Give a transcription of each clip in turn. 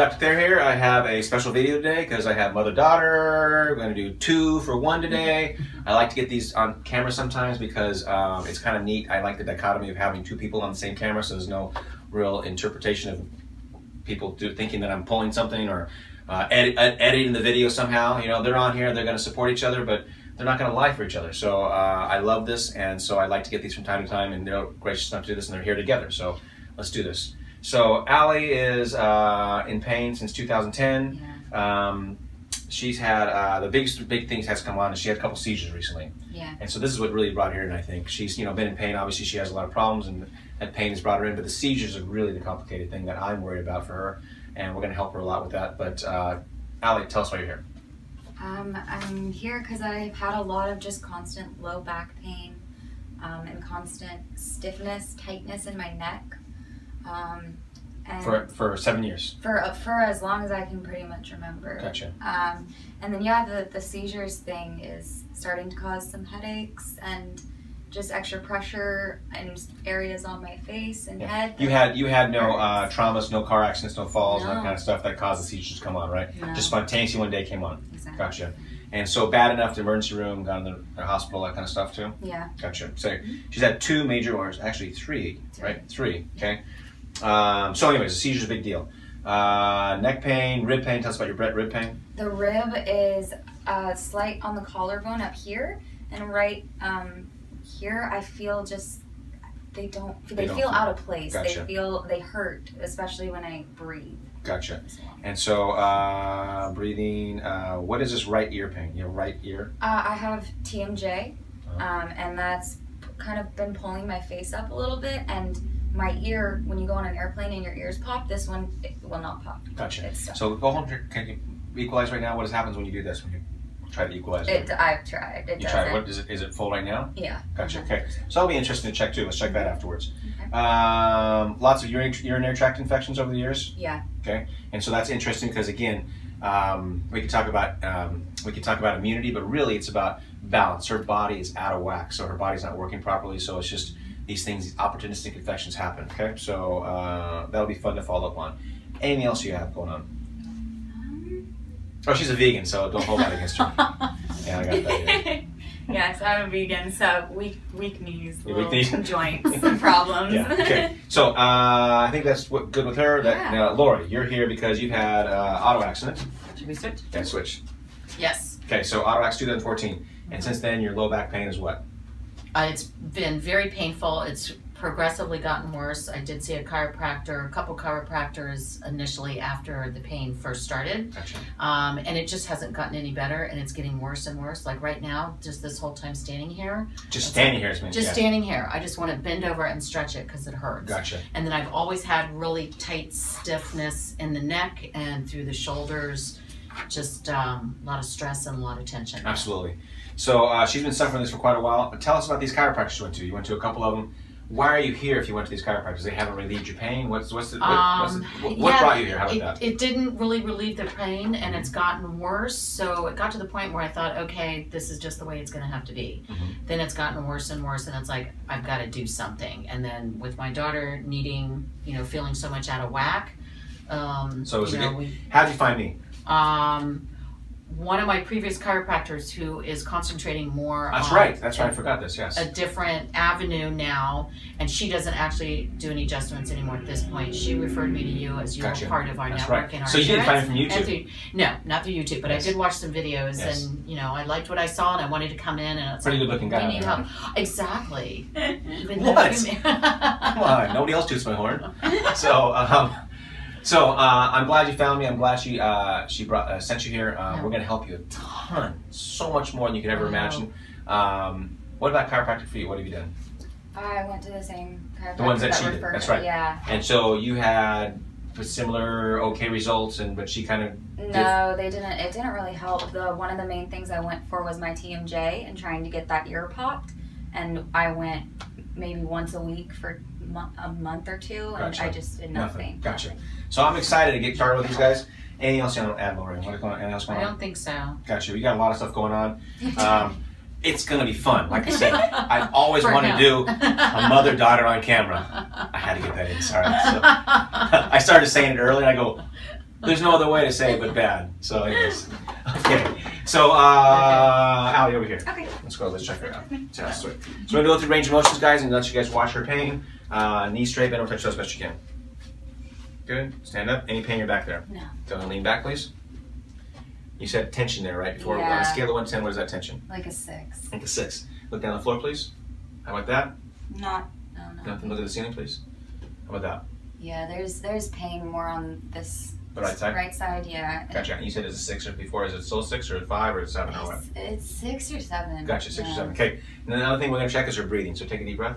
Dr. Thayer here. I have a special video today because I have mother-daughter. We're going to do two for one today. I like to get these on camera sometimes because um, it's kind of neat. I like the dichotomy of having two people on the same camera so there's no real interpretation of people do, thinking that I'm pulling something or uh, edit, editing the video somehow. You know, they're on here, they're going to support each other, but they're not going to lie for each other. So uh, I love this, and so I like to get these from time to time, and they're gracious enough to do this, and they're here together. So let's do this. So Ally is uh, in pain since 2010. Yeah. Um, she's had uh, the biggest big things has come on, and she had a couple seizures recently. Yeah. And so this is what really brought her in. I think she's you know been in pain. Obviously, she has a lot of problems, and that pain has brought her in. But the seizures are really the complicated thing that I'm worried about for her, and we're going to help her a lot with that. But uh, Ally, tell us why you're here. Um, I'm here because I've had a lot of just constant low back pain um, and constant stiffness, tightness in my neck. Um, For for seven years. for uh, for as long as I can pretty much remember. Gotcha. Um, and then yeah, the the seizures thing is starting to cause some headaches and just extra pressure and areas on my face and Yeah. head. You had you had no uh, traumas, no car accidents, no falls, that kind of stuff that caused the seizures to come on, right? No. Just spontaneously one day came on. Exactly. Gotcha. And so bad enough to emergency room, got in the, the hospital, that kind of stuff too. Yeah. Gotcha. So she's had two major, or actually three, right? Three. Okay. Um, so, anyways, the seizure's a big deal. Uh, neck pain, rib pain. Tell us about your rib pain. The rib is uh, slight on the collarbone up here, and right um, here I feel just they don't they, They don't feel feel- out of place. Gotcha. They feel they hurt, especially when I breathe. Gotcha. And so, uh, breathing. Uh, what is this right ear pain? Your right ear. Uh, I have TMJ, Uh-huh. um, and that's kind of been pulling my face up a little bit. And my ear, when you go on an airplane and your ears pop, this one it will not pop. Gotcha. So go home. Can you equalize right now? What happens when you do this? When you try to equalize It, I've tried. It You doesn't. tried. What is it? Is it full right now? Yeah. Gotcha. Uh-huh. Okay. So that'll be interesting to check too. Let's check that afterwards. Okay. Um, lots of urinary, urinary tract infections over the years. Yeah. Okay. And so that's interesting because again um, we could talk about um, we could talk about immunity but really it's about balance her body is out of whack so her body's not working properly so it's just these things these opportunistic infections happen okay so uh, that'll be fun to follow up on anything else you have going on oh she's a vegan so don't hold that against her yeah i got that here. yes, I'm a vegan, so weak, weak knees, little weak knees? joints, problems. yeah okay so uh, i think that's what, good with her that Yeah. uh, lori you're here because you've had uh, auto accident Should we switch? okay switch Yes. okay so auto accident 2014 and since then your low back pain is what Uh, it's been very painful. It's progressively gotten worse. I did see a chiropractor, a couple chiropractors initially after the pain first started. gotcha Um, and it just hasn't gotten any better and it's getting worse and worse. Like right now, just this whole time standing here, Just standing here is just yeah. standing here, I just want to bend over and stretch it because it hurts. Gotcha. And then I've always had really tight stiffness in the neck and through the shoulders. Just um, a lot of stress and a lot of tension. Absolutely. So uh, she's been suffering this for quite a while. Tell us about these chiropractors you went to. You went to a couple of them. Why are you here if you went to these chiropractors? They haven't relieved your pain? What's, what's the, what, what's the, Um, what, what yeah, brought you here? How about it, that? it didn't really relieve the pain and it's gotten worse. So it got to the point where I thought, okay, this is just the way it's going to have to be. Mhm. Then it's gotten worse and worse, and it's like, I've got to do something. And then with my daughter needing, you know, feeling so much out of whack, um, So is you it know, good- we, How'd you find me? Um, one of my previous chiropractors who is concentrating more That's on right. That's right. I forgot this. Yes. a different avenue now, and she doesn't actually do any adjustments anymore at this point. She referred me to you as you Gotcha. were part of our That's network right. and our So you didn't find it from. YouTube? Through- no, not through YouTube, but Yes. I did watch some videos, Yes. and you know, I liked what I saw, and I wanted to come in, and it's Pretty like, good looking we guy. need help. Exactly. Even What? Come on. Nobody else toots my horn. So, um, so uh, I'm glad you found me. I'm glad she uh, she brought uh, sent you here. Uh, Yeah. We're gonna help you a ton, so much more than you could ever imagine. Um, what about chiropractic for you? What have you done? I went to the same chiropractor The ones that she did, that's right. Yeah. And so you had similar okay results, and but she kind of No, they didn't. It didn't really help. The one of the main things I went for was my TMJ and trying to get that ear popped. And I went maybe once a week for mo- a month or two, and Gotcha. I just did nothing. Gotcha. So I'm excited to get started with these guys. Anything else you want to add, Lori? What is going on? Anything else going on? I don't think so. Gotcha. We got a lot of stuff going on. Um, it's gonna be fun. Like I said, I've always For wanted to do a mother daughter on camera. I had to get that in. Sorry. So, I started saying it early, and I go, There's no other way to say it but bad. So anyways. Okay. So uh Ally over here. Okay. Let's go, let's check her out. Yeah, sweet. So we're gonna go through range of motions, guys, and let you guys watch her pain. Uh knee straight, bend over touch toes as best you can. Good. Stand up. Any pain in your back there? No. Don't lean back, please. You said tension there, right? Before on Yeah. a scale of one to ten, what is that tension? Like a six. Like a six. Look down the floor, please. How about that? Not. No, no. Nothing. Look at the ceiling, please. How about that? Yeah, there's there's pain more on this The right side? right side. Yeah. Gotcha. And you said it's a six or before. Is it still six or a five or a seven or what? It's, it's six or seven. Gotcha, six yeah. or seven. Okay. And then another thing we're gonna check is your breathing. So take a deep breath.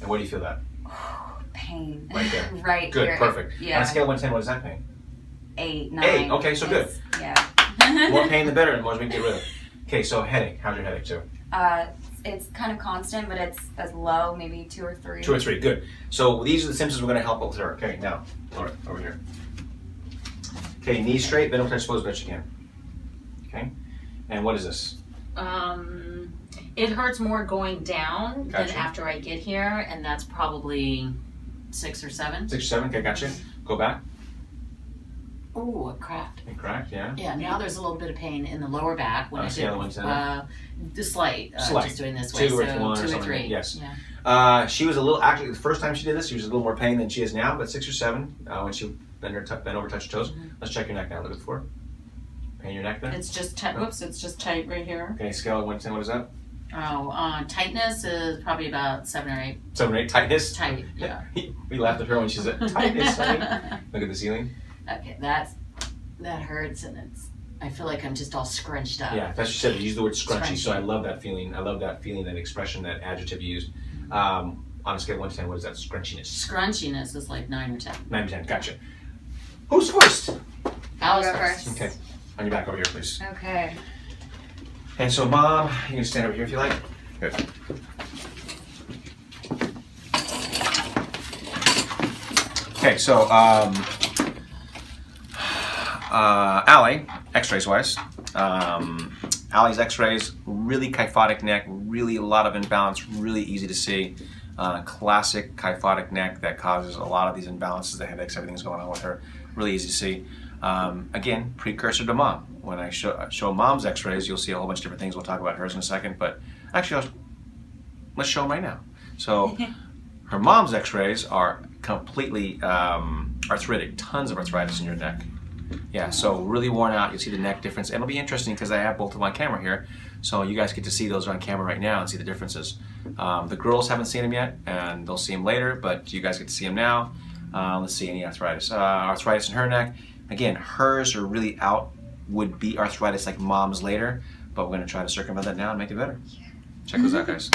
And where do you feel that? Pain. Right there. right Good, here. perfect. On a Yeah. scale of one to ten, what is that pain? Eight, nine. Eight, okay, so good. Yeah. More pain the better, and more we can get rid of. Okay, so headache. How's your headache too? Uh, it's kind of constant, but it's as low, maybe two or three. Two or three. Good. So these are the symptoms we're gonna help with her. Okay, now, Laura, over here. Okay, knees straight, bend over touch toes best you can. Okay. And what is this? Um, it hurts more going down Gotcha. than after I get here, and that's probably six or seven. Six or seven. Okay, gotcha. Go back. Ooh, it cracked. And crack. Yeah. Yeah, now there's a little bit of pain in the lower back when On I a did. scale of one to? Uh, the slight, uh, Slight. just doing this way. Two or so one or two or something, three. yes. Yeah. Uh, she was a little actually the first time she did this, she was a little more pain than she is now, but six or seven uh, when she bent her t- bent over, touch your toes. Mm-hmm. Let's check your neck now. Look at the floor. Pain in your neck there. It's just tight. Whoops, it's just tight right here. Okay, scale of one to ten. What is that? Oh, uh, tightness is probably about seven or eight. Seven or eight. Tightness. Tight. Yeah. we laughed at her when she said tightness. honey. Look at the ceiling. okay, that's that hurts, and it's. I feel like I'm just all scrunched up. Yeah, that's what she said. You used the word scrunchy, so I love that feeling. I love that feeling, that expression, that adjective you used. Um, on a scale of one to ten, what is that? Scrunchiness. Scrunchiness is like nine or ten. Nine to ten. Gotcha. Who's first? I'll go first. first. Okay. On your back over here, please. Okay. And so, mom, you can stand over here if you like. Good. Okay, so um, uh, Ally, X-rays wise, um, Ally's X-rays really kyphotic neck, really a lot of imbalance, really easy to see. Uh, classic kyphotic neck that causes a lot of these imbalances, the headaches, everything's going on with her. Really easy to see. Um, again, precursor to mom. When I show, show mom's X-rays, you'll see a whole bunch of different things. We'll talk about hers in a second, but actually, I'll, let's show them right now. So, her mom's X-rays are completely um, arthritic, tons of arthritis in your neck. Yeah, so really worn out. You'll see the neck difference. And it'll be interesting because I have both of my camera here, so you guys get to see those on camera right now and see the differences. Um, the girls haven't seen them yet, and they'll see them later, but you guys get to see them now. Uh, let's see any arthritis. Uh, arthritis in her neck. Again, hers are really out. Would be arthritis like mom's later, but we're going to try to circumvent that now and make it better. Check those out, mm-hmm. guys.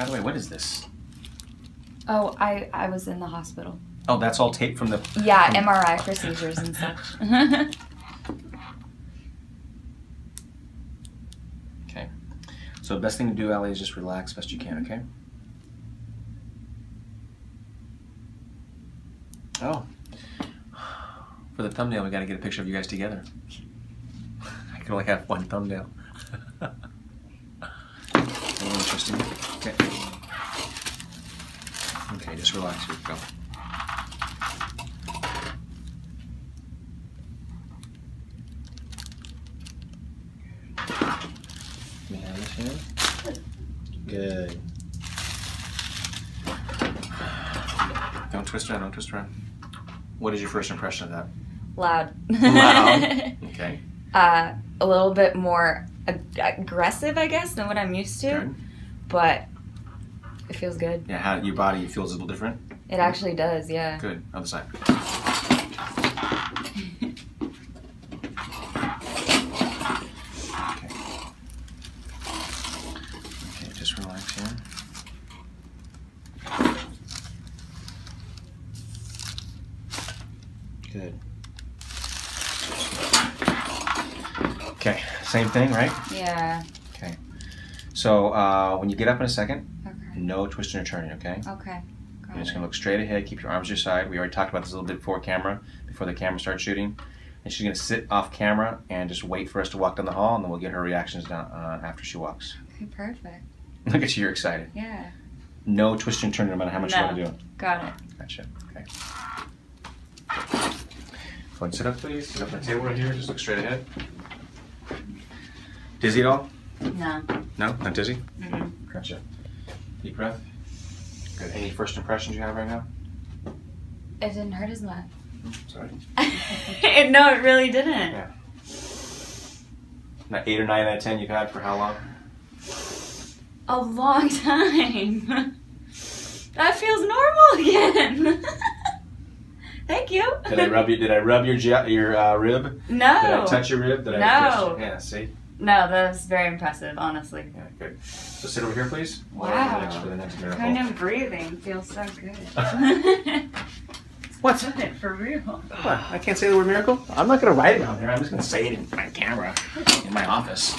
By the way, what is this? Oh, I I was in the hospital. Oh, that's all tape from the. Yeah, From- MRI procedures and such. Okay. So the best thing to do, Ellie, is just relax best you can. Okay. Oh. For the thumbnail, we got to get a picture of you guys together. I can only have one thumbnail. A little interesting. Okay. Okay, just relax. Here go. May I have this hand? Good. Don't twist around, don't twist around. What is your first impression of that? Loud. Loud. Okay. uh, a little bit more ag- aggressive, I guess, than what I'm used to, Good. but it feels good. Yeah, how your body feels a little different. It actually does, yeah. Good. Other side. okay. Just relax here. Good. Okay, same thing, right? Yeah. Okay. So uh, when you get up in a second, no twisting or turning, okay? Okay. Got You're just gonna look straight ahead, keep your arms to your side. We already talked about this a little bit before camera, before the camera starts shooting. And she's gonna sit off camera and just wait for us to walk down the hall, and then we'll get her reactions down uh, after she walks. Okay, perfect. Look at you, you're excited. Yeah. No twisting and turning, no matter how much you No. want to do. Got it. Gotcha. Okay. Go ahead and sit up, please. Sit up on the table right here. Just look straight ahead. Dizzy at all? No. No, not dizzy. Mm-mm. Gotcha. Deep breath. Good. Any first impressions you have right now? It didn't hurt as much. Sorry. no, it really didn't. Yeah. Now, eight or nine out of ten you've had for how long? A long time. that feels normal again. Thank you. Did I rub you? Did I rub your your uh, rib? No. Did I touch your rib? Did I? No. Yeah. See. No, that was very impressive, honestly. Yeah. Good. So sit over here, please. Wow. For the next, for the next miracle. Kind of breathing feels so good. What? For real. What? I can't say the word miracle? I'm not going to write it on there. I'm just going to say it in my camera in my office.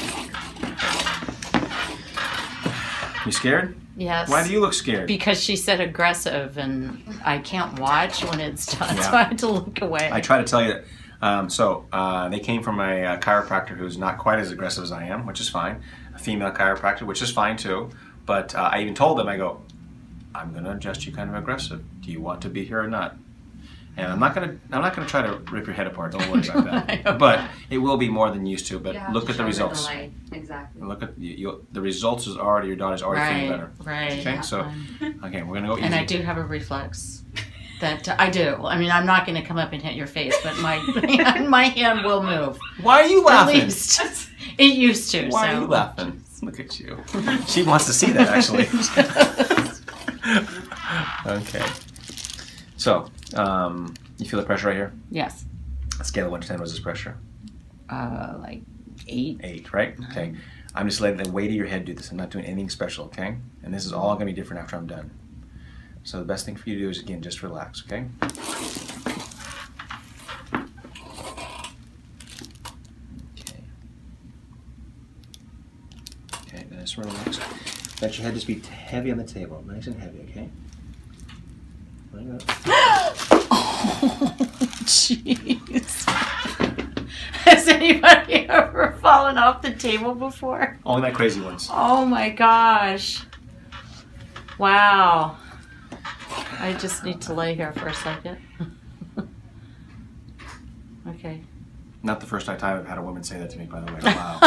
You scared? Yes. Why do you look scared? Because she said aggressive, and I can't watch when it's done, so I had to look away. I try to tell you that. Um, so uh, they came from a, uh chiropractor who's not quite as aggressive as I am, which is fine. A female chiropractor, which is fine too. But uh, I even told them, I go, I'm going to adjust you kind of aggressive. Do you want to be here or not? And I'm not gonna, I'm not gonna try to rip your head apart. Don't worry about that. but it will be more than used to. But look at the results. Exactly. Look at you, you, the results is already your daughter's already right, feeling better. right. Okay, so okay, we're gonna go easy. and I do have a reflex. That I do. I mean, I'm not going to come up and hit your face, but my my hand will move. Why are you laughing? At least it used to. Why so. are you laughing? Look at you. She wants to see that actually. okay. So, um, you feel the pressure right here? yes. Scale of one to ten. What's this pressure? Uh, like eight. Eight, right? Okay. I'm just letting the weight of your head do this. I'm not doing anything special, okay? And this is all gonna be different after I'm done. So the best thing for you to do is again just relax, okay? Okay. Okay, nice relax. Let your head just be heavy on the table, nice and heavy, okay? Oh, jeez. Has anybody ever fallen off the table before? Only my crazy ones. Oh my gosh. Wow. I just need to lay here for a second. okay. Not the first time I've had a woman say that to me, by the way. Wow.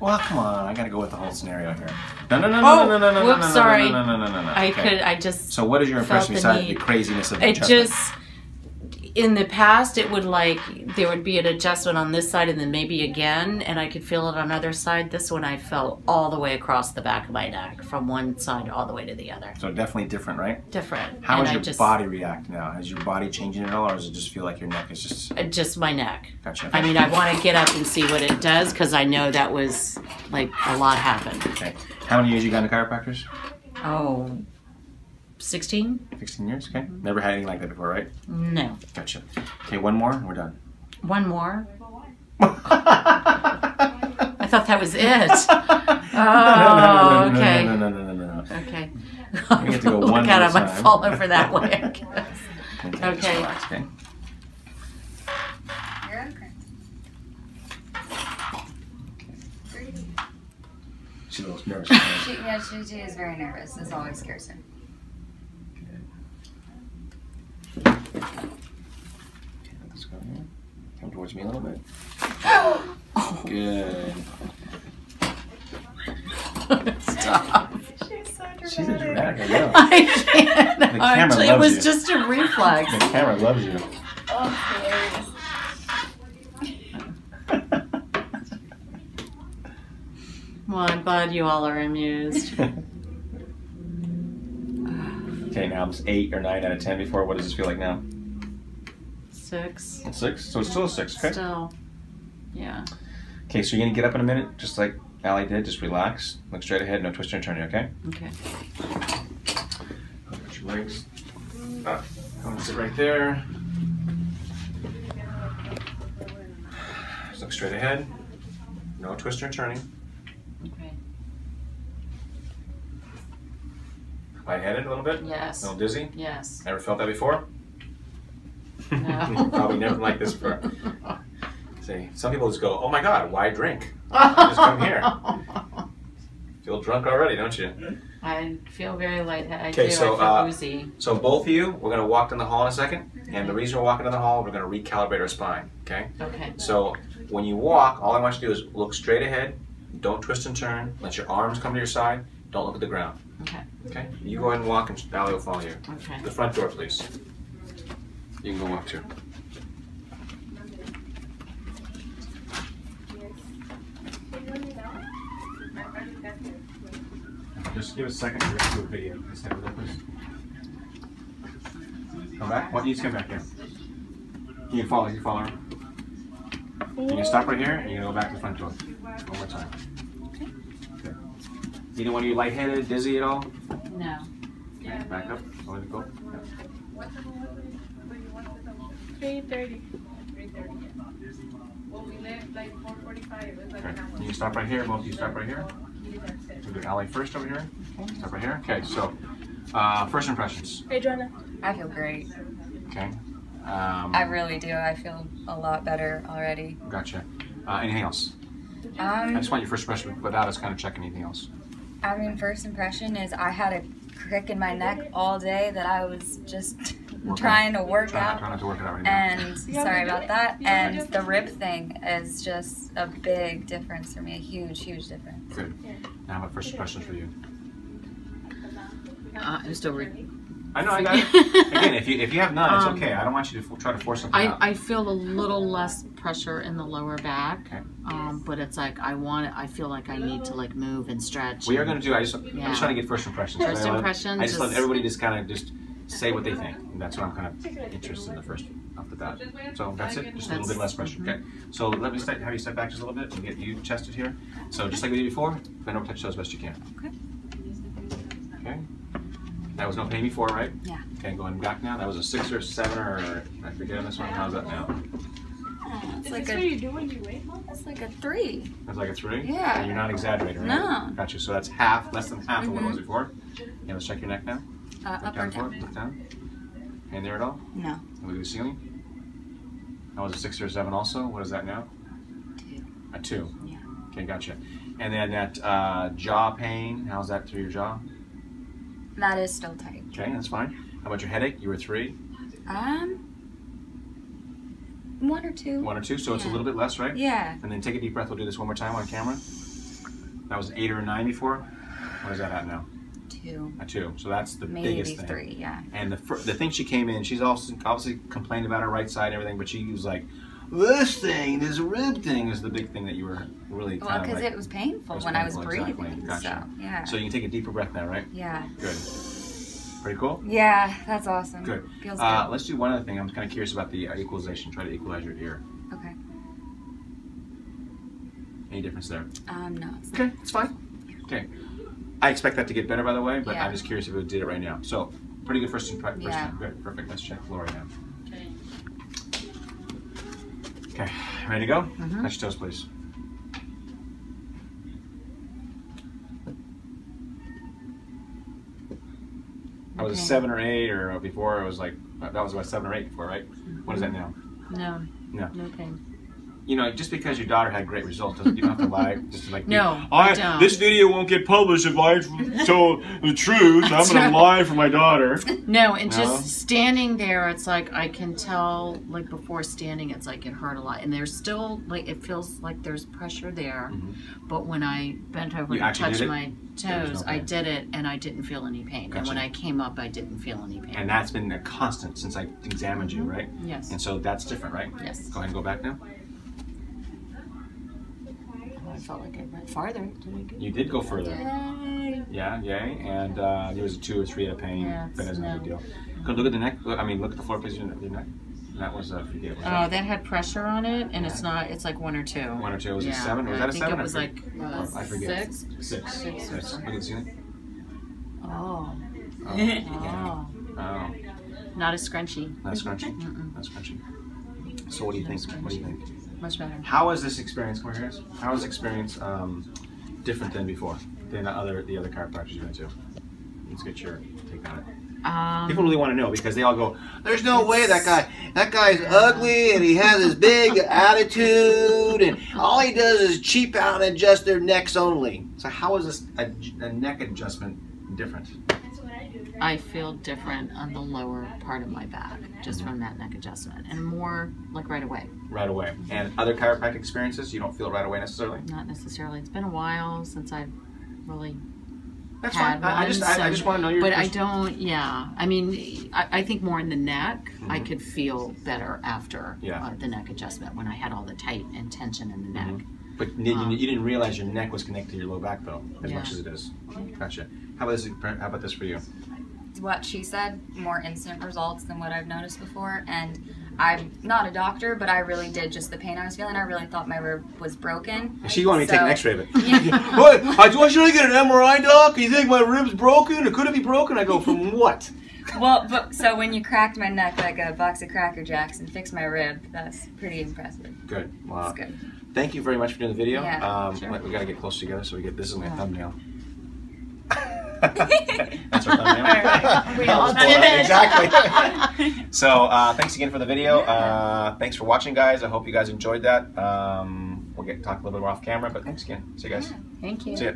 well, come on. I gotta go with the whole scenario here. No, no, no, no, Oh, no, no, no, no, whoops, no, no, sorry. no, no, no, no, no. no. I Okay. could, I just, So what is your felt impression the besides the need. craziness of the it adjustment? just, in the past, it would like, there would be an adjustment on this side and then maybe again, and I could feel it on other side. This one I felt all the way across the back of my neck, from one side all the way to the other. So definitely different, right? Different. How and does I your just, body react now? Is your body changing at all, or does it just feel like your neck is just uh, Just my neck. gotcha? I mean, I want to get up and see what it does because I know that was like a lot happened. okay. How many years you got into chiropractors? Oh, 16? 16 years. Okay. Never had anything like that before, right? No. Gotcha. Okay, one more, and we're done. One more? I I thought that was it. Oh, okay. No, no, no, no, no, no, no. Okay. We get to go Look one out, at I a might fall over that way. I guess. Okay. just Okay. relax, okay. You're okay. She's a little nervous. She, yeah, she, she is very nervous. This always scares her. Okay, let's go here. Come towards me a little bit. Good. Stop. She's a dramatic, I know. I can't. The camera Actually, it was you. just a reflex. The camera loves you. Oh, Well, I'm glad you all are amused. okay, now it's eight or nine out of ten before. What does this feel like now? Six. Six? So it's still a six, okay? Still. Yeah. Okay, so you're gonna get up in a minute, just like Ally did, just relax, look straight ahead, no twisting or turning, okay? Okay. Put your legs up. I'm gonna sit right there. Just look straight ahead. No twisting or turning. Lightheaded a little bit. Yes. A little dizzy. Yes. Never felt that before? No. Probably never like this before. See, some people just go, oh my god, why drink? Just come here. Feel drunk already, don't you? I feel very light. I Okay, so, I feel uh. So both of you, we're gonna walk down the hall in a second, and the reason we're walking down the hall, we're gonna recalibrate our spine. Okay. Okay. So when you walk, all I want you to do is look straight ahead. Don't twist and turn. Let your arms come to your side. Don't look at the ground. Okay. Okay. You go ahead and walk, and Valley will follow you. Okay. The front door, please. You can go walk too. Just give a second. Gonna do a video. Can you stay with that, please? Come back. What? You just come back here. Can you follow? You follow her. You can stop right here, and you can go back to the front door. One more time. Okay. Either one of you lightheaded, dizzy at all? No. Okay, back up. Let it go. Three thirty. Well, we left like four forty-five, like Okay. You stop right here. Both of you stop right here. We'll do Ally first over here. Stop right here. Okay, so uh, first impressions. Adriana. I feel great. Okay. Um, I really do. I feel a lot better already. Gotcha. Uh, anything else? I Um, just want your first impression without us kind of checking anything else. I mean, first impression is I had a crick in my neck all day that I was just Work trying to work Try out. try not to work it out right now. And sorry about that. Yeah, And the rib thing is just a big difference for me. A huge, huge difference. Good. Now, how about first impressions for you? Uh, I'm still. Re- I know, I got it. Again, if you if you have none, it's Um, okay. I don't want you to f- try to force something I, out. I feel a little less pressure in the lower back, Okay. um, but it's like I want it. I feel like I need to like move and stretch. We are going to do. I just, I'm just trying to get first impressions. First I impressions, I just let everybody just kind of just say what they think, and that's what I'm kind of interested in the first off the bat. So that's it. Just a little bit less pressure. Okay. So let me step, have you step back just a little bit and get you chested here. So just like we did before, bend over, touch toes best you can. Okay. Okay. That was no pain before, right? Yeah. Okay, going back now. That was a six or seven or I forget on this one. How's that now? It's Is like this what a, you do when you wait, Mom? it's like a three. That's like a three? Yeah. And you're not exaggerating, right? No. Gotcha. So that's half, less than half of what it was before. Yeah, let's check your neck now. Uh, Look up or down for down? it. Look down. Pain there at all? No. Look at the ceiling. That was a six or seven also. What is that now? Two. A two. Yeah. Okay, gotcha. And then that uh, jaw pain, how's that through your jaw? That is still tight. Okay, that's fine. How about your headache? You were three, Um, one or two. one or two, so it's a little bit less, right? Yeah. And then take a deep breath. We'll do this one more time on camera. That was eight or nine before. What is that at now? Two. A two. So that's the Maybe biggest thing. three. Yeah. And the the thing she came in, she's also obviously complained about her right side and everything, but she was like, "This thing, this rib thing, is the big thing that you were really Well, because like." it was painful It was when I was breathing. exactly. Gotcha. So yeah. So you can take a deeper breath now, right? yeah. Good. Pretty cool. Yeah. That's awesome. Good. Feels Uh, good. let's do one other thing. I'm kind of curious about the uh, equalization. Try to equalize your ear. Okay. Any difference there? Um. No. It's Okay, it's fine. Okay. I expect that to get better, by the way, but Yeah. I'm just curious if it did it right now. So, pretty good first, impre- first Yeah. time. Good, perfect. Let's check Lori now. Okay, ready to go? Mhm. Touch your toes, please. Was a Okay. seven or eight, or before it was like that was about seven or eight before, right? What is that now? No. No. No pain. You know, just because your daughter had great results, doesn't you don't have to lie. Just to like, No, I, I don't. this video won't get published if I tell the truth. I'm gonna right. lie for my daughter. No, and No? just standing there, it's like I can tell, like before standing, it's like it hurt a lot. And there's still, like, it feels like there's pressure there. Mhm. But when I bent over You to touch my toes, no I did it and I didn't feel any pain. And when I came up, I didn't feel any pain. And that's been a constant since I examined you, right? yes. And so that's different, right? Yes. Go ahead and go back now. I felt like I went farther. Did I? You did go further. Yay. Yeah, yay. And uh, there was a two or three of pain. Yeah, That isn't a no. big deal. Go look at the neck. I mean, look at the floor, please. Your your neck. That was uh, forget. Was Oh, that that had pressure on it, and it's not. It's like one or two. one or two? Was yeah. it seven? Was that a think seven? it was I like uh, I forget. six. Six. Six or Look at the ceiling. Oh. Oh. Oh. oh, Not a scrunchy. that's scrunchy. Mm-mm. That's scrunchy. So what do you think? What do you think? Much better. How is this experience? Come here. How is this experience um, different than before? Than the other the other chiropractors you've been to? Let's get your take on it. Um, People really want to know because they all go, "There's no way that guy. That guy's ugly and he has this big attitude, and all he does is cheap out and adjust their necks only." So how is this a, a neck adjustment different? I feel different on the lower part of my back just from that neck adjustment, and more like right away. Right away. And other chiropractic experiences, you don't feel right away necessarily. Not necessarily. It's been a while since I've really That's had fine. I, I just one, I, just want to know your. But I don't. Yeah, I mean, I, I think more in the neck. I Mhm. could feel better after Yeah. uh, the neck adjustment when I had all the tight and tension in the neck. But you, Um, you didn't realize your neck was connected to your low back though, as Yeah. much as it is. Gotcha. How about this? How about this for you? What she said, more instant results than what I've noticed before. And I'm not a doctor, but I really did just the pain I was feeling. I really thought my rib was broken. She wanted me to take an X-ray of it. Yeah. what? I, should I get an MRI, doc? You think my rib's broken, or could it be broken? I go from what? Well, but so when you cracked my neck like a box of Cracker Jacks and fixed my rib, that's pretty impressive. Good. Wow. That's good. Thank you very much for doing the video. Yeah, um, sure. we gotta get close together so we get this is my Yeah. thumbnail. That's our thumbnail. right. We all did it. Exactly. so uh, thanks again for the video. Uh, thanks for watching, guys. I hope you guys enjoyed that. Um, we'll get talk a little bit more off camera, but thanks again. See you guys. Thank you. See ya.